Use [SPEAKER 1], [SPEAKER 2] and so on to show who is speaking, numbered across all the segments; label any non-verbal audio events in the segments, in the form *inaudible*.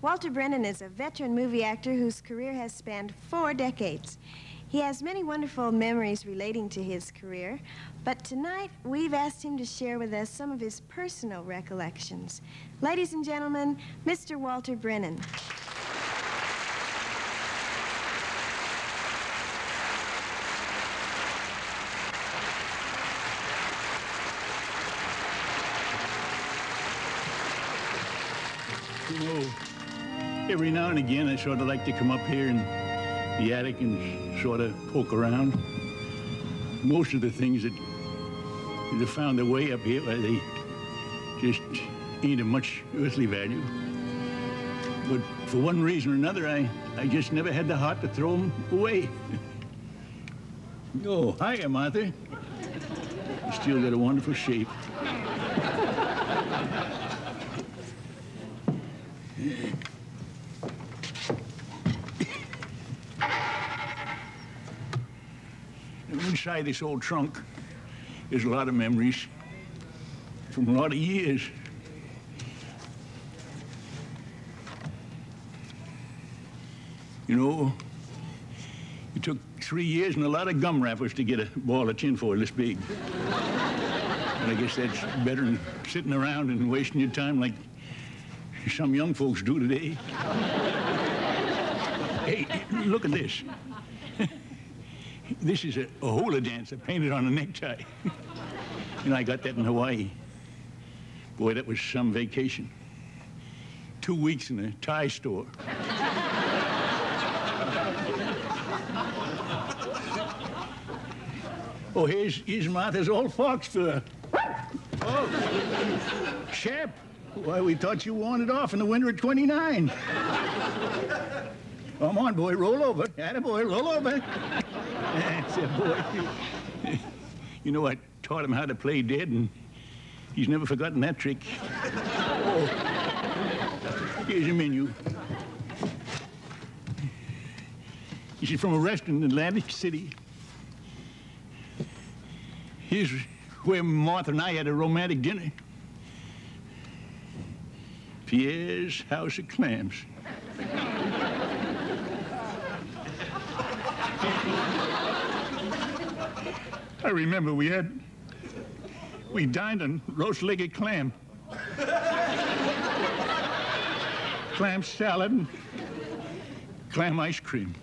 [SPEAKER 1] Walter Brennan is a veteran movie actor whose career has spanned four decades. He has many wonderful memories relating to his career, but tonight we've asked him to share with us some of his personal recollections. Ladies and gentlemen, Mr. Walter Brennan.
[SPEAKER 2] You know, every now and again I sort of like to come up here in the attic and sort of poke around. Most of the things that that found their way up here, they just ain't of much earthly value. But for one reason or another, I, I just never had the heart to throw them away. *laughs* oh, hiya, Martha. You still got a wonderful shape. Inside this old trunk, is a lot of memories from a lot of years. You know, it took three years and a lot of gum wrappers to get a ball of tinfoil this big. and I guess that's better than sitting around and wasting your time like some young folks do today. hey, look at this. This is a, a hula dancer painted on a necktie. *laughs* you know, I got that in Hawaii. Boy, that was some vacation. Two weeks in a tie store. *laughs* oh, here's, here's Martha's old fox fur. Oh, Shep. Why, we thought you wandered off in the winter of 29. Come on, boy, roll over. Atta boy, roll over. That's it, boy. You know, I taught him how to play dead, and he's never forgotten that trick. Oh. Here's your menu. This is from a restaurant in Atlantic City. Here's where Martha and I had a romantic dinner. Pierre's House of Clams. I remember we had, we dined on roast-legged clam. clam salad and clam ice cream.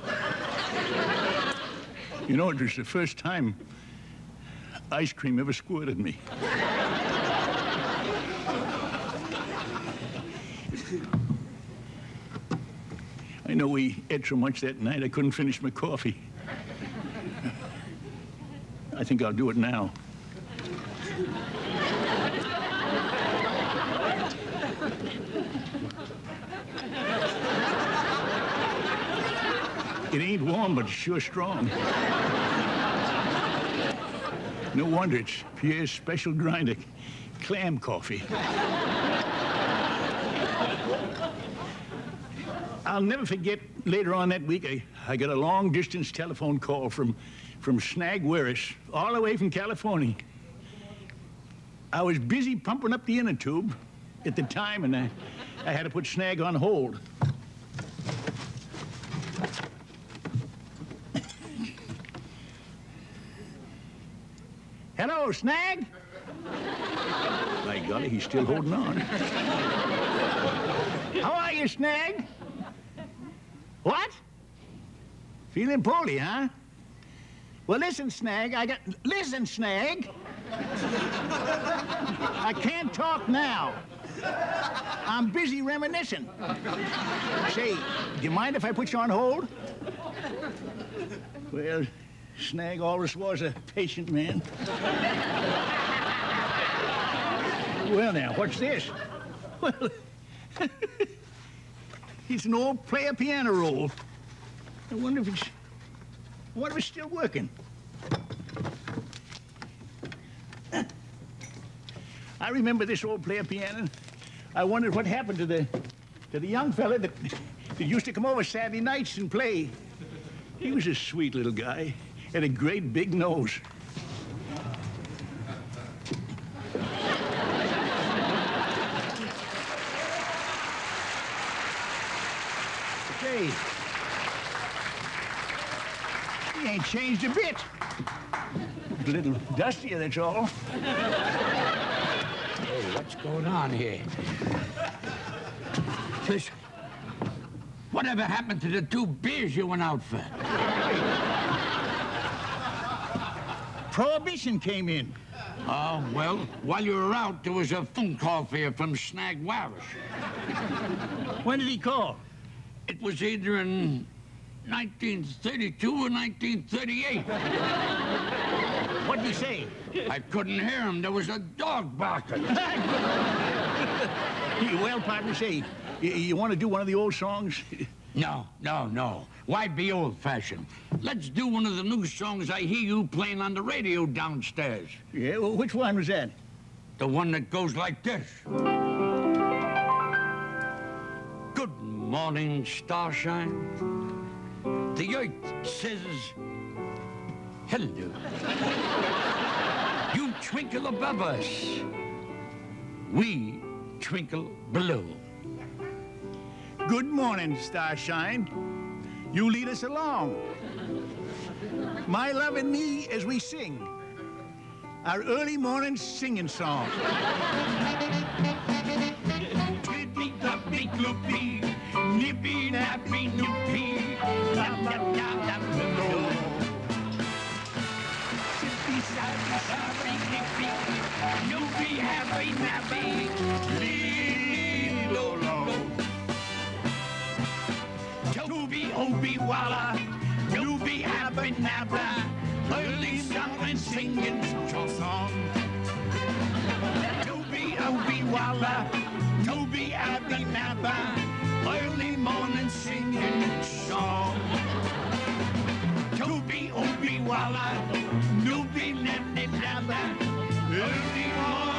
[SPEAKER 2] You know, it was the first time ice cream ever squirted me. I know we ate so much that night I couldn't finish my coffee. I think I'll do it now. It ain't warm, but sure strong. No wonder it's Pierre's special grinder, clam coffee. I'll never forget later on that week, I, I got a long distance telephone call from, from Snag Werris, all the way from California. I was busy pumping up the inner tube at the time, and I, I had to put Snag on hold. *coughs* Hello, Snag? My golly, he's still holding on. How are you, Snag? What? Feeling poorly, huh? Well, listen, Snag, I got... Listen, Snag! I can't talk now. I'm busy reminiscing. Say, do you mind if I put you on hold? Well, Snag always was a patient man. well, now, what's this? Well, *laughs* it's an old player piano roll. I wonder if it's... Wonder if still working. I remember this old player piano. I wondered what happened to the to the young fella that, that used to come over Saturday nights and play. He was a sweet little guy, had a great big nose. say, ain't changed a bit. A little dustier, that's all.
[SPEAKER 3] Hey, what's going on here? Fish, whatever happened to the two beers you went out for?
[SPEAKER 2] Prohibition came in.
[SPEAKER 3] Oh, well, while you were out, there was a phone call for you from Snag Werris.
[SPEAKER 2] When did he call?
[SPEAKER 3] It was either in 1932 or 1938. *laughs*
[SPEAKER 2] What'd you say?
[SPEAKER 3] I couldn't hear him. There was a dog barking. *laughs*
[SPEAKER 2] well, partner, say, you, you want to do one of the old songs? *laughs*
[SPEAKER 3] No, no, no. Why be old-fashioned? Let's do one of the new songs I hear you playing on the radio downstairs.
[SPEAKER 2] Yeah, well, which one was that?
[SPEAKER 3] The one that goes like this. Good morning, starshine. The earth says hello. you twinkle above us. We twinkle below.
[SPEAKER 2] Good morning, Starshine. You lead us along. My love and me as we sing our early morning singing song.
[SPEAKER 3] Tippy nippy nappy noopy, la la la la la. Tippy sappy sappy nippy, noopy happy nappy, lee lo. Toby Obie Walla, Doobie Happy Nabba, early summer singing song. Toby Obie Walla, Doobie Happy Nabba, early morning singing song. Toby Obie Walla, Doobie Nabba, early morning.